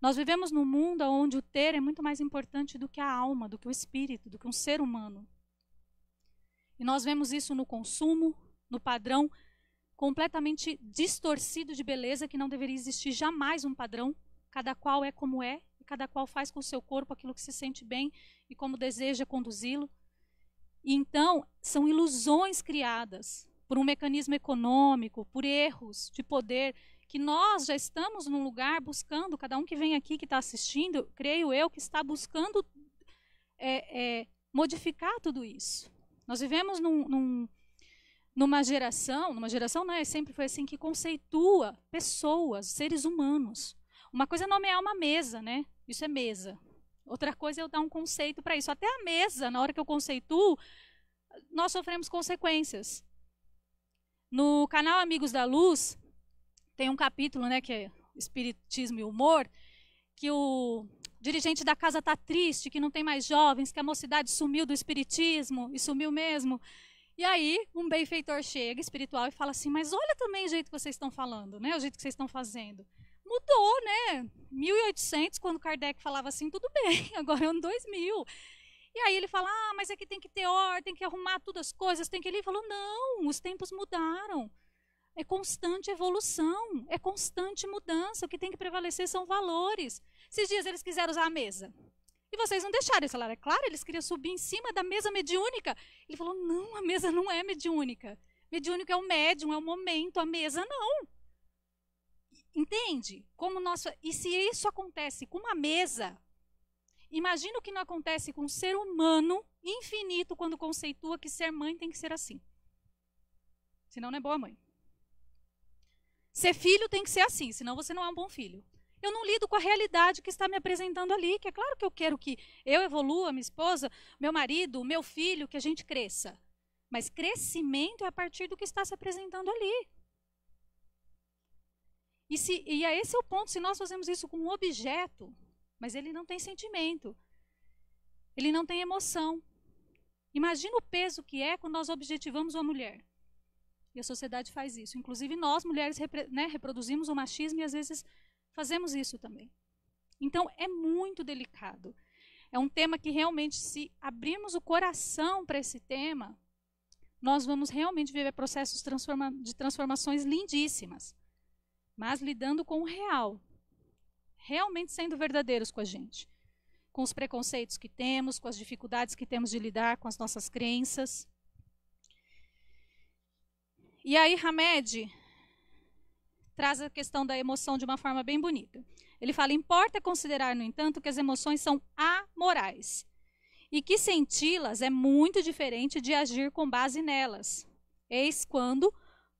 Nós vivemos num mundo onde o ter é muito mais importante do que a alma, do que o espírito, do que um ser humano. E nós vemos isso no consumo, no padrão completamente distorcido de beleza que não deveria existir jamais um padrão. Cada qual é como é, cada qual faz com o seu corpo aquilo que se sente bem e como deseja conduzi-lo. E então, são ilusões criadas por um mecanismo econômico, por erros de poder, que nós já estamos num lugar buscando, cada um que vem aqui que está assistindo, creio eu, que está buscando é, é, modificar tudo isso. Nós vivemos num, num, numa geração, numa geração não é sempre foi assim, que conceitua pessoas, seres humanos. Uma coisa é nomear uma mesa, né? Isso é mesa. Outra coisa é eu dar um conceito para isso. Até a mesa, na hora que eu conceituo, nós sofremos consequências. No canal Amigos da Luz, tem um capítulo, né, que é Espiritismo e Humor, que o dirigente da casa está triste, que não tem mais jovens, que a mocidade sumiu do espiritismo, e sumiu mesmo. E aí, um benfeitor chega, espiritual, e fala assim: Mas olha também o jeito que vocês estão falando, né? O jeito que vocês estão fazendo. Mudou, né? 1800, quando Kardec falava assim, tudo bem, agora é ano 2000. E aí ele fala: ah, mas aqui tem que ter ordem, tem que arrumar todas as coisas, tem que. Ele falou: não, os tempos mudaram. É constante evolução, é constante mudança. O que tem que prevalecer são valores. Esses dias eles quiseram usar a mesa. E vocês não deixaram. Eles falaram: é claro, eles queriam subir em cima da mesa mediúnica. Ele falou: não, a mesa não é mediúnica. Mediúnica é o médium, é o momento, a mesa não. Entende? Como nossa, e se isso acontece com uma mesa, Imagina o que não acontece com um ser humano infinito quando conceitua que ser mãe tem que ser assim. Senão não é boa mãe. Ser filho tem que ser assim, senão você não é um bom filho. Eu não lido com a realidade que está me apresentando ali, que é claro que eu quero que eu evolua, minha esposa, meu marido, meu filho, que a gente cresça. Mas crescimento é a partir do que está se apresentando ali. E, se, e é esse é o ponto, se nós fazemos isso com um objeto, mas ele não tem sentimento. Ele não tem emoção. Imagina o peso que é quando nós objetivamos uma mulher. E a sociedade faz isso. Inclusive, nós, mulheres, né, reproduzimos o machismo e às vezes fazemos isso também. Então, é muito delicado. É um tema que realmente, se abrirmos o coração para esse tema, nós vamos realmente viver processos de transformações lindíssimas. Mas lidando com o real. Realmente sendo verdadeiros com a gente. Com os preconceitos que temos, com as dificuldades que temos de lidar com as nossas crenças. E aí, Hamed traz a questão da emoção de uma forma bem bonita. Ele fala: importa considerar, no entanto, que as emoções são amorais e que senti-las é muito diferente de agir com base nelas. Eis quando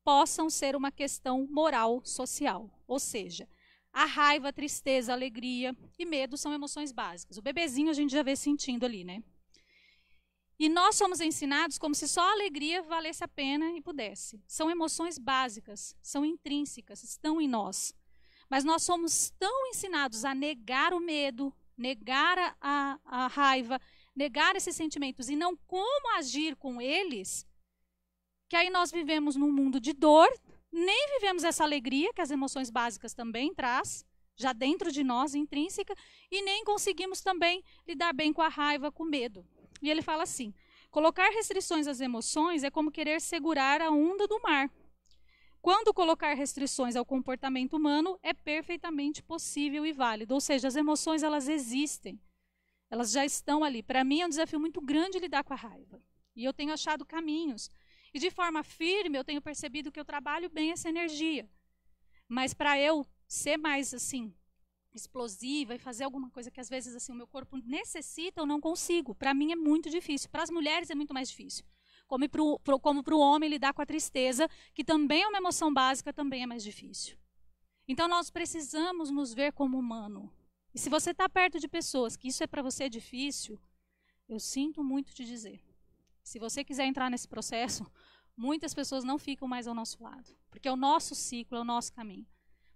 possam ser uma questão moral social. Ou seja, a raiva, a tristeza, a alegria e medo são emoções básicas. O bebezinho a gente já vê sentindo ali, né? E nós somos ensinados como se só a alegria valesse a pena e pudesse. São emoções básicas, são intrínsecas, estão em nós. Mas nós somos tão ensinados a negar o medo, negar a, a, a raiva, negar esses sentimentos e não como agir com eles, que aí nós vivemos num mundo de dor, nem vivemos essa alegria que as emoções básicas também traz, já dentro de nós, intrínseca, e nem conseguimos também lidar bem com a raiva, com o medo. E ele fala assim: colocar restrições às emoções é como querer segurar a onda do mar. Quando colocar restrições ao comportamento humano é perfeitamente possível e válido, ou seja, as emoções elas existem. Elas já estão ali. Para mim é um desafio muito grande lidar com a raiva. E eu tenho achado caminhos. E de forma firme eu tenho percebido que eu trabalho bem essa energia. Mas para eu ser mais assim explosiva e fazer alguma coisa que às vezes assim o meu corpo necessita, eu não consigo. Para mim é muito difícil. Para as mulheres é muito mais difícil. Como para o homem lidar com a tristeza, que também é uma emoção básica, também é mais difícil. Então nós precisamos nos ver como humano. E se você está perto de pessoas que isso é para você difícil, eu sinto muito te dizer. Se você quiser entrar nesse processo, muitas pessoas não ficam mais ao nosso lado. Porque é o nosso ciclo, é o nosso caminho.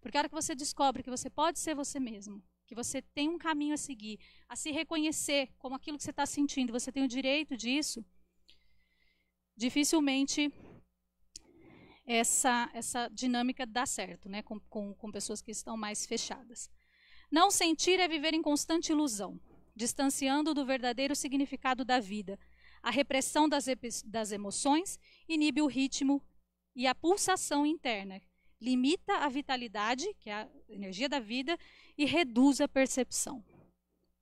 Porque a hora que você descobre que você pode ser você mesmo, que você tem um caminho a seguir, a se reconhecer como aquilo que você está sentindo, você tem o direito disso, dificilmente essa, essa dinâmica dá certo, né, com, com, com pessoas que estão mais fechadas. Não sentir é viver em constante ilusão, distanciando do verdadeiro significado da vida. A repressão das, das emoções inibe o ritmo e a pulsação interna, limita a vitalidade, que é a energia da vida, e reduz a percepção.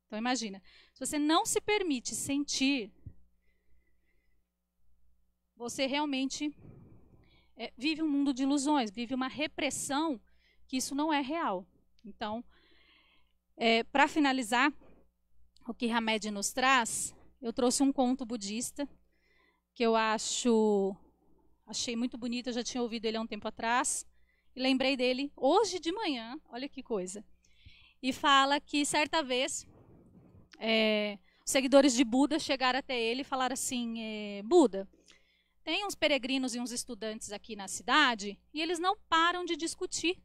Então imagina, se você não se permite sentir, você realmente é, vive um mundo de ilusões, vive uma repressão que isso não é real. Então, é, para finalizar, o que Hamed nos traz, eu trouxe um conto budista que eu acho achei muito bonito, eu já tinha ouvido ele há um tempo atrás. E lembrei dele hoje de manhã, olha que coisa. E fala que certa vez é, seguidores de Buda chegaram até ele e falaram assim: é, Buda, tem uns peregrinos e uns estudantes aqui na cidade e eles não param de discutir.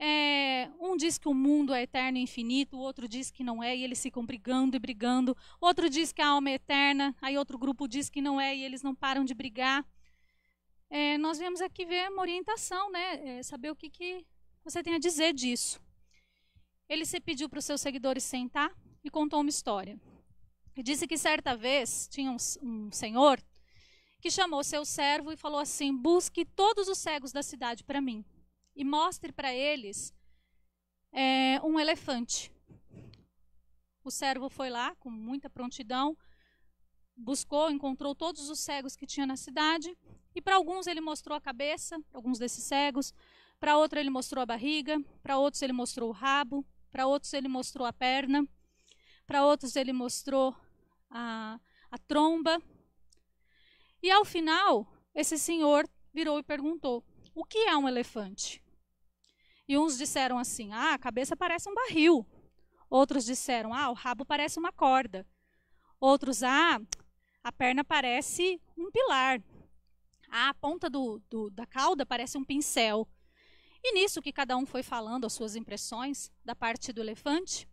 É, um diz que o mundo é eterno e infinito, o outro diz que não é, e eles ficam brigando e brigando. Outro diz que a alma é eterna, aí outro grupo diz que não é, e eles não param de brigar é, nós viemos aqui ver uma orientação, né? É, saber o que, que você tem a dizer disso. Ele se pediu para os seus seguidores sentar e contou uma história. E disse que certa vez tinha um, um senhor que chamou seu servo e falou assim: busque todos os cegos da cidade para mim e mostre para eles é, um elefante. O servo foi lá com muita prontidão, buscou, encontrou todos os cegos que tinha na cidade e para alguns ele mostrou a cabeça, alguns desses cegos, para outros ele mostrou a barriga, para outros ele mostrou o rabo, para outros ele mostrou a perna, para outros ele mostrou a, a tromba. E ao final, esse senhor virou e perguntou: O que é um elefante? E uns disseram assim: Ah, a cabeça parece um barril. Outros disseram: Ah, o rabo parece uma corda. Outros: Ah, a perna parece um pilar a ponta do, do, da cauda parece um pincel. E nisso que cada um foi falando as suas impressões da parte do elefante,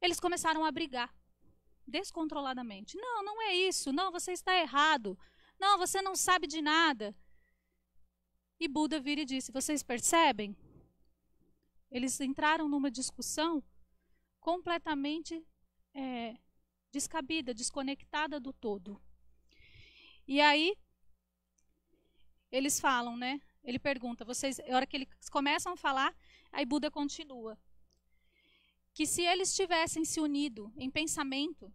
eles começaram a brigar descontroladamente. Não, não é isso. Não, você está errado. Não, você não sabe de nada. E Buda vira e disse: Vocês percebem? Eles entraram numa discussão completamente é, descabida, desconectada do todo. E aí eles falam, né? Ele pergunta, vocês, a hora que eles começam a falar, aí Buda continua. Que se eles tivessem se unido em pensamento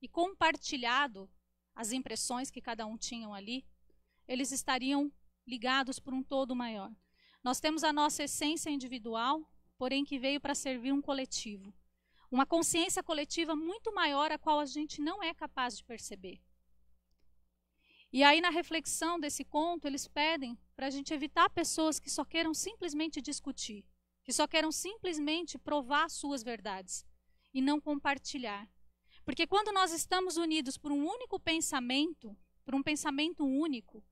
e compartilhado as impressões que cada um tinha ali, eles estariam ligados por um todo maior. Nós temos a nossa essência individual, porém que veio para servir um coletivo. Uma consciência coletiva muito maior, a qual a gente não é capaz de perceber. E aí, na reflexão desse conto, eles pedem para a gente evitar pessoas que só queiram simplesmente discutir, que só queiram simplesmente provar suas verdades e não compartilhar. Porque quando nós estamos unidos por um único pensamento, por um pensamento único,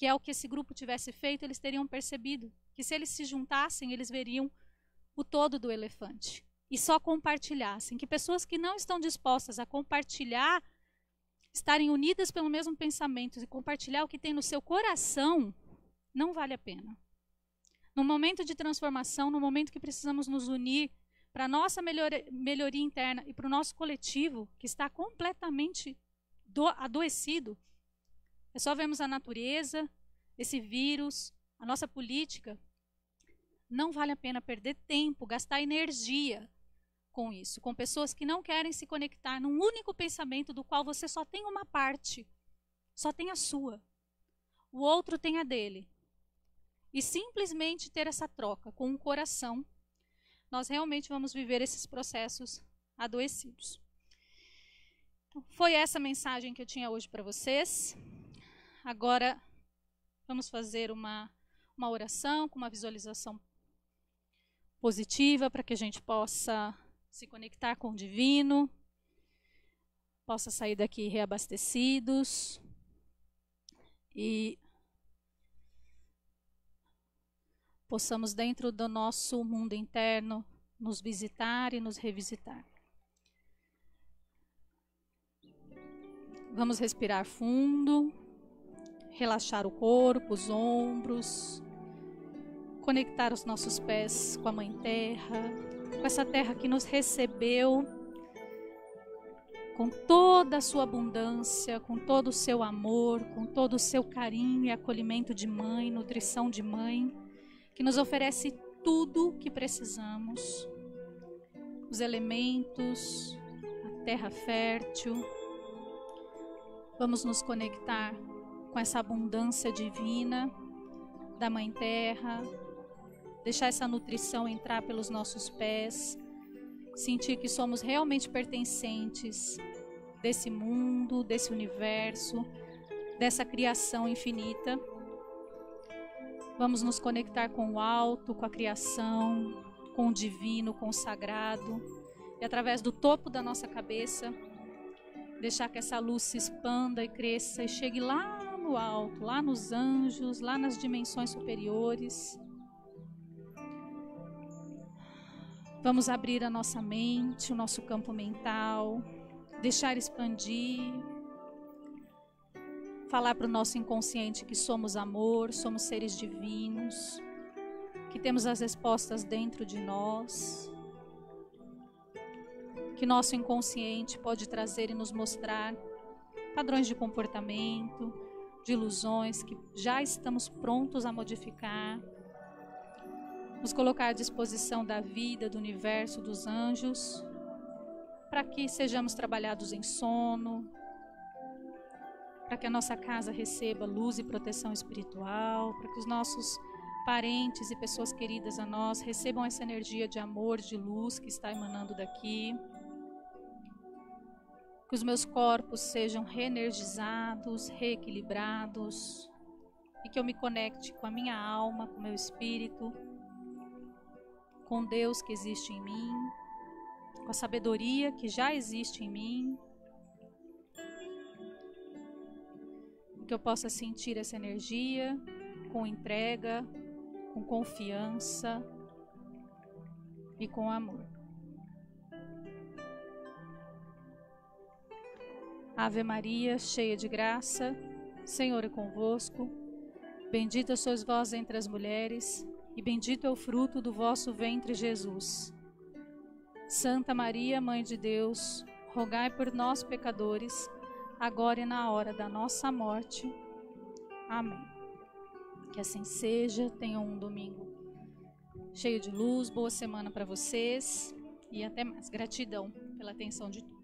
que é o que esse grupo tivesse feito, eles teriam percebido que se eles se juntassem, eles veriam o todo do elefante e só compartilhassem. Que pessoas que não estão dispostas a compartilhar, estarem unidas pelo mesmo pensamento e compartilhar o que tem no seu coração, não vale a pena. No momento de transformação, no momento que precisamos nos unir para nossa melhoria, melhoria interna e para o nosso coletivo, que está completamente do, adoecido, é só vermos a natureza, esse vírus, a nossa política. Não vale a pena perder tempo, gastar energia com isso, com pessoas que não querem se conectar num único pensamento do qual você só tem uma parte, só tem a sua. O outro tem a dele. E simplesmente ter essa troca com o coração, nós realmente vamos viver esses processos adoecidos. Então, foi essa mensagem que eu tinha hoje para vocês. Agora vamos fazer uma, uma oração com uma visualização positiva para que a gente possa se conectar com o divino, possa sair daqui reabastecidos e possamos, dentro do nosso mundo interno, nos visitar e nos revisitar. Vamos respirar fundo relaxar o corpo, os ombros, conectar os nossos pés com a Mãe Terra, com essa terra que nos recebeu com toda a sua abundância, com todo o seu amor, com todo o seu carinho e acolhimento de mãe, nutrição de mãe, que nos oferece tudo que precisamos. Os elementos, a terra fértil. Vamos nos conectar com essa abundância divina da Mãe Terra, deixar essa nutrição entrar pelos nossos pés, sentir que somos realmente pertencentes desse mundo, desse universo, dessa criação infinita. Vamos nos conectar com o alto, com a criação, com o divino, com o sagrado, e através do topo da nossa cabeça, deixar que essa luz se expanda e cresça e chegue lá no alto, lá nos anjos, lá nas dimensões superiores. Vamos abrir a nossa mente, o nosso campo mental, deixar expandir, falar para o nosso inconsciente que somos amor, somos seres divinos, que temos as respostas dentro de nós, que nosso inconsciente pode trazer e nos mostrar padrões de comportamento, de ilusões que já estamos prontos a modificar, nos colocar à disposição da vida, do universo, dos anjos, para que sejamos trabalhados em sono, para que a nossa casa receba luz e proteção espiritual, para que os nossos parentes e pessoas queridas a nós recebam essa energia de amor, de luz que está emanando daqui que os meus corpos sejam reenergizados, reequilibrados e que eu me conecte com a minha alma, com o meu espírito, com Deus que existe em mim, com a sabedoria que já existe em mim. Que eu possa sentir essa energia com entrega, com confiança e com amor. Ave Maria, cheia de graça, Senhor é convosco. Bendita sois vós entre as mulheres, e bendito é o fruto do vosso ventre, Jesus. Santa Maria, Mãe de Deus, rogai por nós, pecadores, agora e na hora da nossa morte. Amém. Que assim seja. Tenham um domingo cheio de luz. Boa semana para vocês. E até mais. Gratidão pela atenção de todos.